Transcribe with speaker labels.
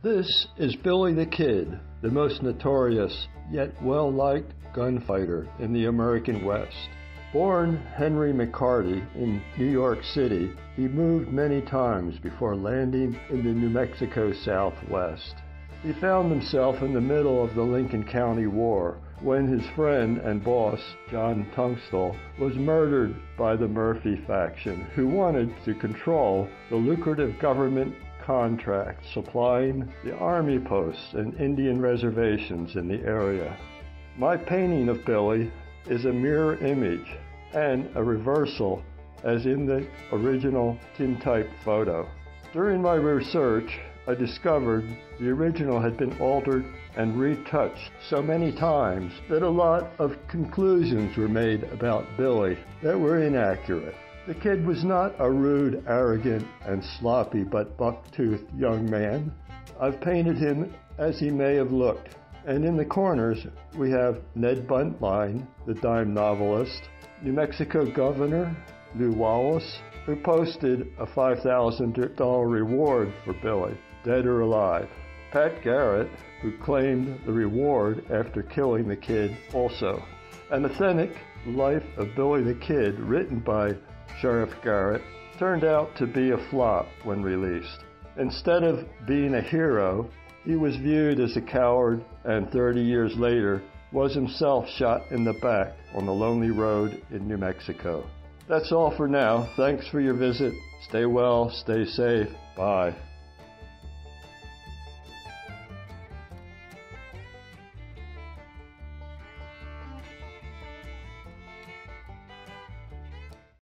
Speaker 1: This is Billy the Kid, the most notorious yet well liked gunfighter in the American West. Born Henry McCarty in New York City, he moved many times before landing in the New Mexico Southwest. He found himself in the middle of the Lincoln County War when his friend and boss, John Tunstall, was murdered by the Murphy faction, who wanted to control the lucrative government contract supplying the army posts and Indian reservations in the area. My painting of Billy is a mirror image and a reversal as in the original tintype photo. During my research, I discovered the original had been altered and retouched so many times that a lot of conclusions were made about Billy that were inaccurate. The kid was not a rude, arrogant, and sloppy but buck-toothed young man. I've painted him as he may have looked. And in the corners, we have Ned Buntline, the dime novelist, New Mexico Governor Lew Wallace, who posted a $5,000 reward for Billy, dead or alive. Pat Garrett, who claimed the reward after killing the kid also. An authentic Life of Billy the Kid, written by Sheriff Garrett, turned out to be a flop when released. Instead of being a hero, he was viewed as a coward and 30 years later was himself shot in the back on the lonely road in New Mexico. That's all for now. Thanks for your visit. Stay well, stay safe. Bye.